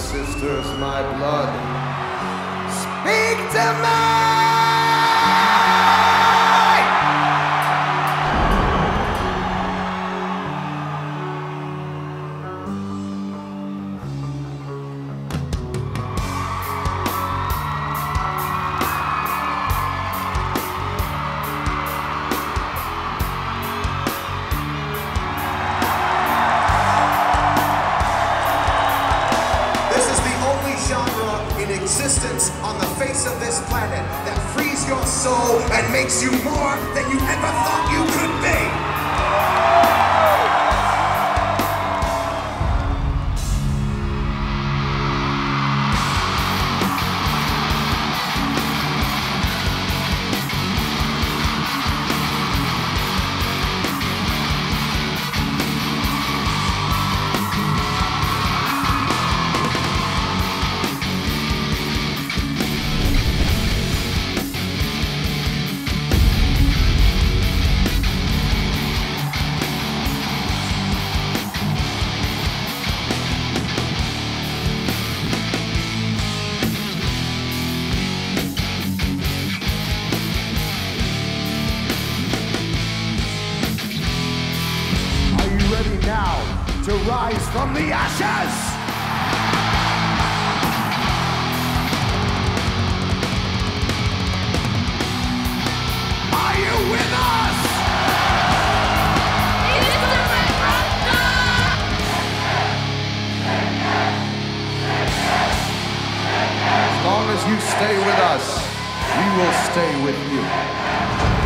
sisters, my blood. Speak to me! Face of this planet that frees your soul and makes you more than you ever thought you could be. To rise from the ashes? Are you with us? As long as you stay with us, we will stay with you.